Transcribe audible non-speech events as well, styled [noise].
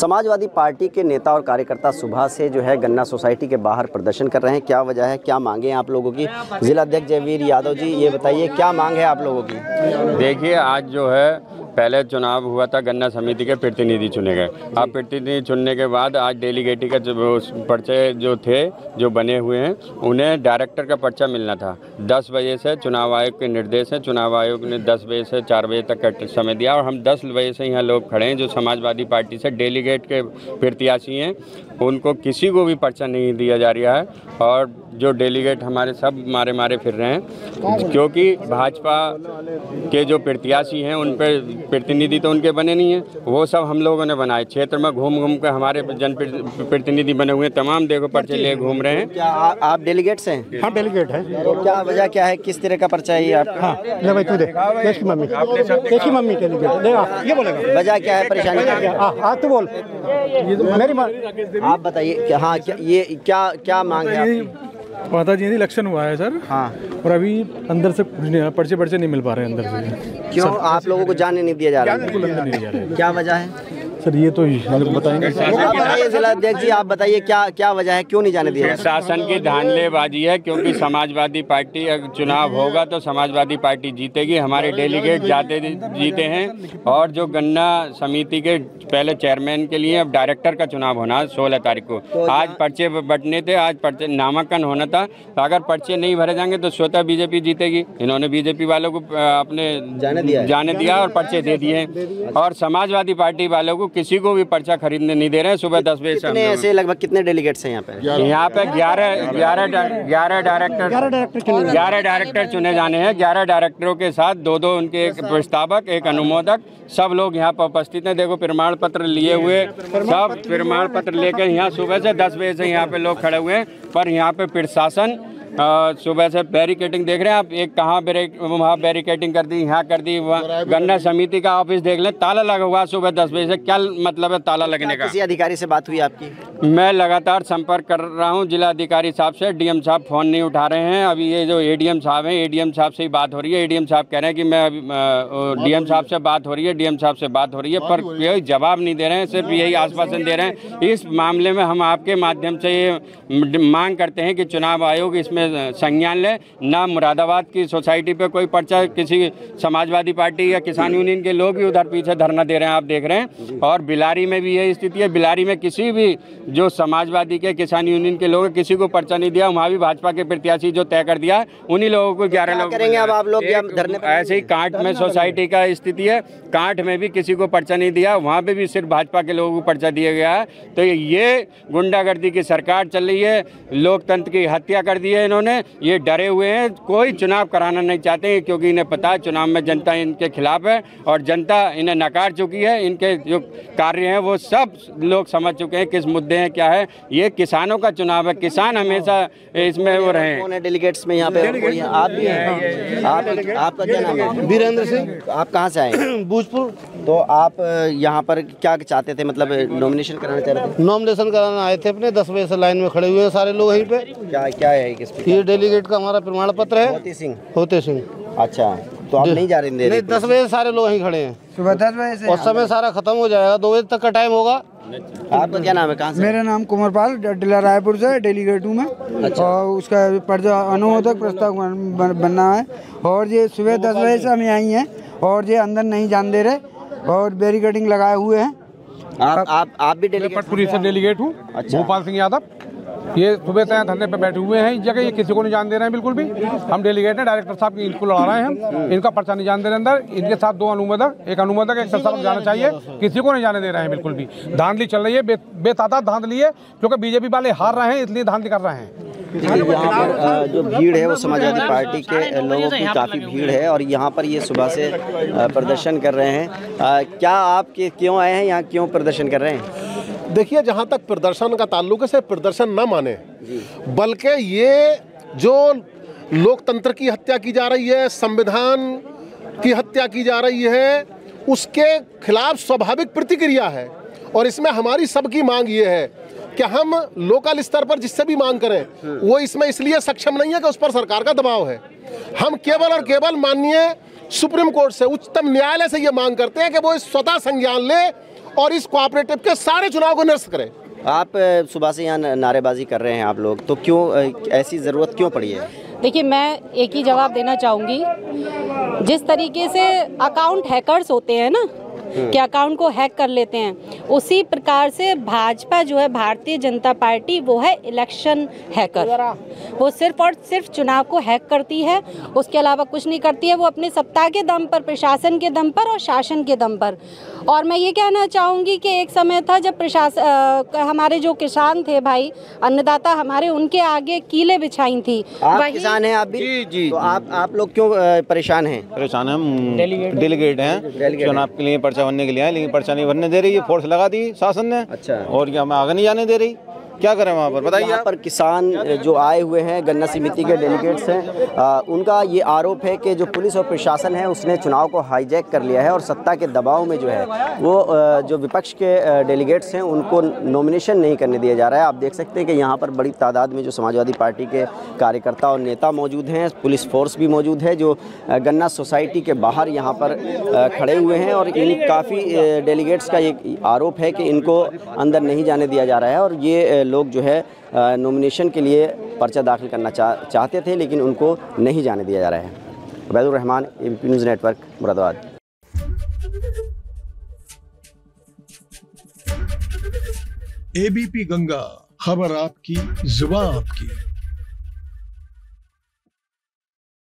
Samajwadi party के नेता और कार्यकर्ता सुबह से जो है गन्ना सोसाइटी के बाहर प्रदर्शन कर रहे हैं। क्या वजह है? क्या मांगे हैं आप लोगों की? जिला अध्यक्ष जयवीर यादव जी, ये बताइए, क्या मांग है आप लोगों की? देखिए, आज जो है पहले चुनाव हुआ था गन्ना समिति के प्रतिनिधि चुने गए। अब प्रतिनिधि चुनने के बाद आज डेलीगेटी का जो पर्चे जो थे जो बने हुए हैं उन्हें डायरेक्टर का पर्चा मिलना था। 10 बजे से चुनाव आयोग के निर्देश हैं। चुनाव आयोग ने 10 बजे से चार बजे तक का समय दिया और हम 10 बजे से यहाँ लोग खड़े हैं जो समाजवादी पार्टी से डेलीगेट के प्रत्याशी हैं। उनको किसी को भी पर्चा नहीं दिया जा रहा है और जो डेलीगेट हमारे सब मारे मारे फिर रहे हैं। क्योंकि भाजपा के जो प्रत्याशी हैं उन पर प्रतिनिधि तो उनके बने नहीं हैं। वो सब हम लोगों ने बनाए। क्षेत्र में घूम घूम कर हमारे जन प्रतिनिधि बने हुए हैं। तमाम देखो पर्चे लिए घूम रहे हैं। क्या आ, आप डेलीगेट्स हैं? हाँ डेलीगेट है। तो क्या वजह क्या है? किस तरह का पर्चा है ये आपका? हाँ ले भाई तू दे। की मम्मी। की मम्मी डेलीगेट ये बोलेगा। वजह क्या है? परेशानी हाँ? हाँ बोल। मेरी आप बताइए क्या हाँ क्या ये क्या क्या मांग है माता जी इलेक्शन हुआ है सर। हाँ। और अभी अंदर से कुछ नहीं पर्चे पर्चे नहीं मिल पा रहे हैं अंदर से। क्यों? आप लोगों को जाने नहीं दिया रहा जा रहे है। क्या वजह है? सर ये तो बताएँगे। जिला अध्यक्ष जी आप बताइए क्या क्या वजह है? क्यों नहीं जाने दिया? शासन की धानलेबाजी है क्योंकि समाजवादी पार्टी अगर चुनाव होगा तो समाजवादी पार्टी जीतेगी। हमारे डेलीगेट जाते जीते हैं और जो गन्ना समिति के पहले चेयरमैन के लिए अब डायरेक्टर का चुनाव होना है सोलह तारीख को। आज पर्चे बटने थे आज पर्चे नामांकन होना था। तो अगर पर्चे नहीं भरे जाएँगे तो स्वतः बीजेपी जीतेगी। इन्होंने बीजेपी वालों को अपने जाने दिया जाने दिया और पर्चे दे दिए हैं। और समाजवादी पार्टी वालों को किसी को भी पर्चा खरीदने नहीं दे रहे हैं सुबह दस बजे से कितने ऐसे लगभग कितने डेलीगेट्स हैं यहाँ पे? यहाँ पे ग्यारह ग्यारह ग्यारह डायरेक्टर ग्यारह डायरेक्टर चुने जाने हैं। ग्यारह डायरेक्टरों के साथ दो दो उनके एक प्रस्तावक एक अनुमोदक। सब लोग यहाँ पर उपस्थित हैं। देखो प्रमाण पत्र लिए हुए। सब प्रमाण पत्र लेकर यहाँ सुबह से दस बजे से यहाँ पे लोग खड़े हुए हैं। पर यहाँ पे प्रशासन सुबह से बैरिकेटिंग देख रहे हैं आप? एक कहाँ वहाँ बैरिकेटिंग कर दी यहाँ कर दी वहाँ गन्ना समिति का ऑफ़िस देख लें ताला लगा हुआ सुबह दस बजे से। क्या मतलब है ताला लगने का? किसी अधिकारी से बात हुई आपकी? मैं लगातार संपर्क कर रहा हूँ जिला अधिकारी साहब से। डीएम साहब फ़ोन नहीं उठा रहे हैं। अभी ये जो एडीएम साहब हैं एडीएम साहब से ही बात हो रही है। एडीएम साहब कह रहे हैं कि मैं अभी डीएम साहब से बात हो रही है डीएम साहब से बात हो रही है पर कोई जवाब नहीं दे रहे हैं सिर्फ़ यही आश्वासन दे रहे हैं। इस मामले में हम आपके माध्यम से ये मांग करते हैं कि चुनाव आयोग इसमें संज्ञान ले ना मुरादाबाद की सोसाइटी पे कोई पर्चा किसी समाजवादी पार्टी या किसान यूनियन के लोग भी उधर पीछे धरना दे रहे हैं आप देख रहे हैं। और बिलारी में भी यही स्थिति है बिलारी में किसी भी जो समाजवादी के किसान यूनियन के लोग किसी को पर्चा नहीं दिया वहाँ भी भाजपा के प्रत्याशी जो तय कर दिया उन्हीं लोगों को ग्यारह लोग करेंगे अब आप लोग ऐसे ही कांट में सोसाइटी का स्थिति है कांट में भी किसी को पर्चा नहीं दिया वहाँ पे भी सिर्फ़ भाजपा के लोगों को पर्चा दिया गया है। तो ये गुंडागर्दी की सरकार चल रही है लोकतंत्र की हत्या कर दी है इन्होंने ये डरे हुए हैं। कोई चुनाव कराना नहीं चाहते क्योंकि इन्हें पता है चुनाव में जनता इनके खिलाफ है और जनता इन्हें नकार चुकी है। इनके जो कार्य हैं वो सब लोग समझ चुके हैं किस मुद्दे हैं क्या है। ये किसानों का चुनाव है। किसान हमेशा इसमें वो रहे डेलीगेट्स में यहाँ पे? आप भी हैं? आप आपका क्या नाम है? वीरेंद्र सिंह। आप कहाँ से आए? हैं? [clears throat] भोजपुर। तो आप यहाँ पर क्या चाहते थे? मतलब नॉमिनेशन कराना चाह रहे थे? नॉमिनेशन कराने आए थे अपने। दस बजे से लाइन में खड़े हुए हैं सारे लोग यहीं पे। क्या क्या है किस पे? ये डेलीगेट का हमारा प्रमाण पत्र है। मोती सिंह। होते सिंह। अच्छा तो आप नहीं जा रहे नहीं दस बजे सारे लोग यहीं खड़े हैं। सुबह दस बजे से और समय सारा खत्म हो जाएगा दो बजे तक का टाइम होगा। आपका क्या नाम है? कहाँ से? मेरा नाम कुमार पाल डिला रायपुर से डेलीगेट हूँ मैं। अच्छा। और उसका पर्चा अनुमोदक प्रस्ताव बन- बन- बनना है। और ये सुबह दस बजे से हम आई हैं। और ये अंदर नहीं जान दे रहे। और बैरिकेडिंग लगाए हुए हैं। आप आप आप भी डेलीगेट पटपुरी से डेलीगेट हूँ। अच्छा। भोपाल सिंह यादव। ये सुबह यहाँ धरने पे बैठे हुए हैं इस जगह ये किसी को नहीं जान दे रहे हैं बिल्कुल भी। हम डेलीगेट हैं डायरेक्टर साहब की इनको लड़ा रहे हैं इनका पर्चा नहीं जान दे रहे अंदर। इनके साथ दो अनुमोदक एक अनुमोदक एक प्रस्तावक जाना चाहिए किसी को नहीं जाने दे रहे हैं बिल्कुल भी। धांधली चल रही है बे, बेतादाद धांधली है क्योंकि बीजेपी वाले हार रहे हैं इसलिए धांधली कर रहे हैं। यहाँ पर जो भीड़ है वो समाजवादी पार्टी के लोगों की काफ़ी भीड़ है और यहाँ पर ये सुबह से प्रदर्शन कर रहे हैं। क्या आप क्यों आए हैं यहाँ क्यों प्रदर्शन कर रहे हैं? देखिए जहाँ तक प्रदर्शन का ताल्लुक है सिर्फ़ प्रदर्शन ना माने। बल्कि ये जो लोकतंत्र की हत्या की जा रही है संविधान की हत्या की जा रही है उसके खिलाफ स्वाभाविक प्रतिक्रिया है। और इसमें हमारी सबकी मांग ये है कि हम लोकल स्तर पर जिससे भी मांग करें वो इसमें इसलिए सक्षम नहीं है कि उस पर सरकार का दबाव है। हम केवल और केवल माननीय सुप्रीम कोर्ट से उच्चतम न्यायालय से ये मांग करते हैं कि वो स्वतः संज्ञान ले और इस कोऑपरेटिव के सारे चुनाव को निरस्त करें। आप सुबह से यहाँ नारेबाजी कर रहे हैं आप लोग तो क्यों ऐसी ज़रूरत क्यों पड़ी है? देखिए मैं एक ही जवाब देना चाहूँगी। जिस तरीके से अकाउंट हैकर्स होते हैं ना कि अकाउंट को हैक कर लेते हैं। उसी प्रकार से भाजपा जो है भारतीय जनता पार्टी वो है इलेक्शन हैकर वो सिर्फ़ और सिर्फ़ चुनाव को हैक करती है। उसके अलावा कुछ नहीं करती है। वो अपने सत्ता के दम पर प्रशासन के दम पर और शासन के दम पर। और मैं ये कहना चाहूँगी कि एक समय था जब प्रशासन हमारे जो किसान थे भाई अन्नदाता हमारे उनके आगे कीले बिछाई थी। आप किसान हैं आप भी? जी, जी, तो आप आप लोग क्यों परेशान हैं? परेशान है हम डेलीगेट हैं। चुनाव के लिए पर्चा भरने के लिए आए लेकिन पर्चा नहीं भरने दे रही है फोर्स लगा दी शासन ने अच्छा। और ये हमें आगे नहीं जाने दे रही क्या करें वहाँ पर? बताइए यहाँ पर किसान जो आए हुए हैं गन्ना समिति के डेलीगेट्स हैं आ, उनका ये आरोप है कि जो पुलिस और प्रशासन है उसने चुनाव को हाईजैक कर लिया है और सत्ता के दबाव में जो है वो जो विपक्ष के डेलीगेट्स हैं उनको नॉमिनेशन नहीं करने दिया जा रहा है। आप देख सकते हैं कि यहाँ पर बड़ी तादाद में जो समाजवादी पार्टी के कार्यकर्ता और नेता मौजूद हैं पुलिस फोर्स भी मौजूद है जो गन्ना सोसाइटी के बाहर यहाँ पर खड़े हुए हैं और इन काफ़ी डेलीगेट्स का ये आरोप है कि इनको अंदर नहीं जाने दिया जा रहा है और ये लोग जो है नॉमिनेशन के लिए पर्चा दाखिल करना चाह चाहते थे, लेकिन उनको नहीं जाने दिया जा रहा है। Ubaidur Rahman B news network Moradabad. ABP Ganga, खबर आपकी, ज़ुबान आपकी।